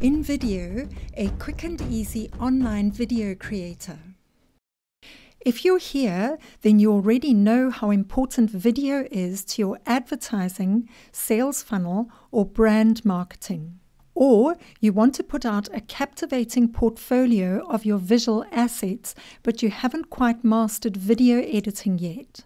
InVideo, a quick and easy online video creator. If you're here, then you already know how important video is to your advertising, sales funnel, or brand marketing. Or you want to put out a captivating portfolio of your visual assets, but you haven't quite mastered video editing yet.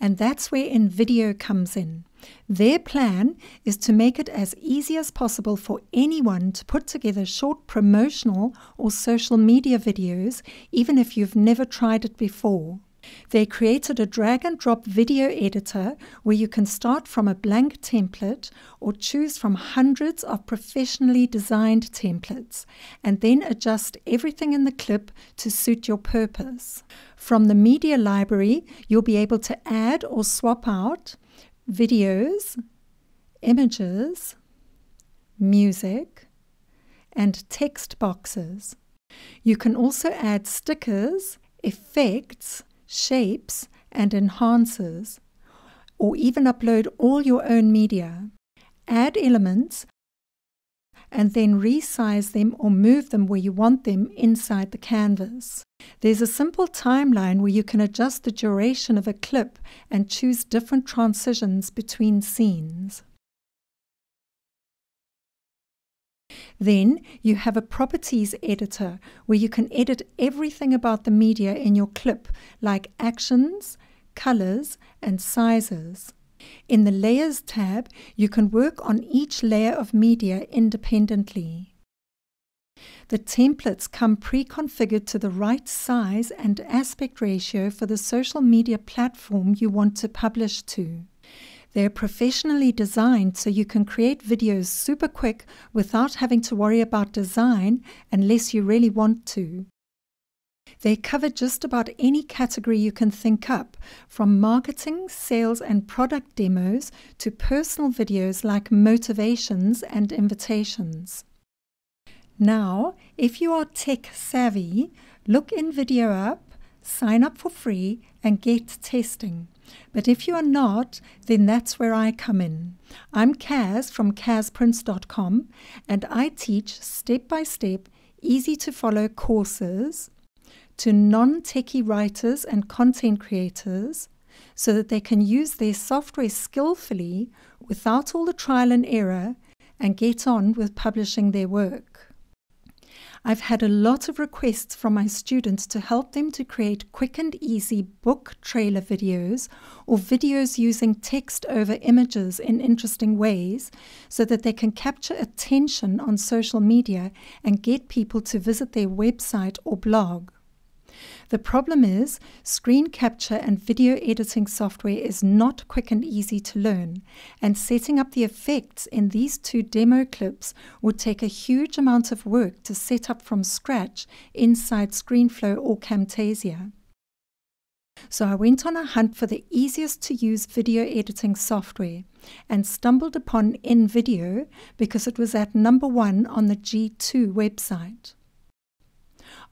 And that's where InVideo comes in. Their plan is to make it as easy as possible for anyone to put together short promotional or social media videos, even if you've never tried it before. They created a drag and drop video editor where you can start from a blank template or choose from hundreds of professionally designed templates and then adjust everything in the clip to suit your purpose. From the media library, you'll be able to add or swap out videos, images, music, and text boxes. You can also add stickers, effects, shapes, and enhancers, or even upload all your own media. Add elements and then resize them or move them where you want them inside the canvas. There's a simple timeline where you can adjust the duration of a clip and choose different transitions between scenes. Then you have a properties editor where you can edit everything about the media in your clip, like actions, colors, and sizes. In the Layers tab, you can work on each layer of media independently. The templates come pre-configured to the right size and aspect ratio for the social media platform you want to publish to. They're professionally designed so you can create videos super quick without having to worry about design unless you really want to. They cover just about any category you can think up, from marketing, sales, and product demos to personal videos like motivations and invitations. Now, if you are tech savvy, look InVideo up, sign up for free, and get testing. But if you are not, then that's where I come in. I'm Kazz from KazzPrince.com, and I teach step by step, easy to follow courses to non techie writers and content creators so that they can use their software skillfully without all the trial and error and get on with publishing their work. I've had a lot of requests from my students to help them to create quick and easy book trailer videos or videos using text over images in interesting ways so that they can capture attention on social media and get people to visit their website or blog. The problem is, screen capture and video editing software is not quick and easy to learn, and setting up the effects in these two demo clips would take a huge amount of work to set up from scratch inside ScreenFlow or Camtasia. So I went on a hunt for the easiest to use video editing software and stumbled upon InVideo because it was at number one on the G2 website.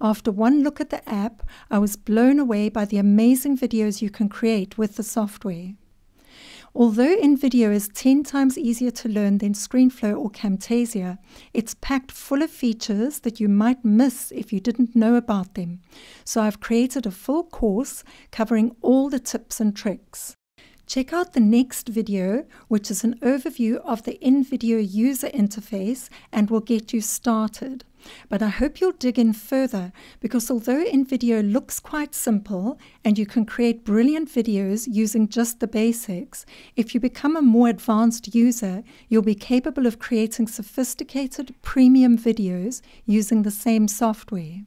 After one look at the app, I was blown away by the amazing videos you can create with the software. Although InVideo is 10 times easier to learn than ScreenFlow or Camtasia, it's packed full of features that you might miss if you didn't know about them. So I've created a full course covering all the tips and tricks. Check out the next video, which is an overview of the InVideo user interface and will get you started. But I hope you'll dig in further because although InVideo looks quite simple and you can create brilliant videos using just the basics, if you become a more advanced user, you'll be capable of creating sophisticated premium videos using the same software.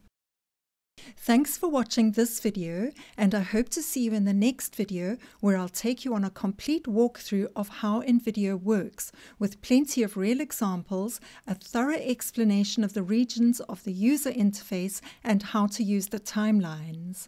Thanks for watching this video and I hope to see you in the next video where I'll take you on a complete walkthrough of how InVideo works with plenty of real examples, a thorough explanation of the regions of the user interface and how to use the timelines.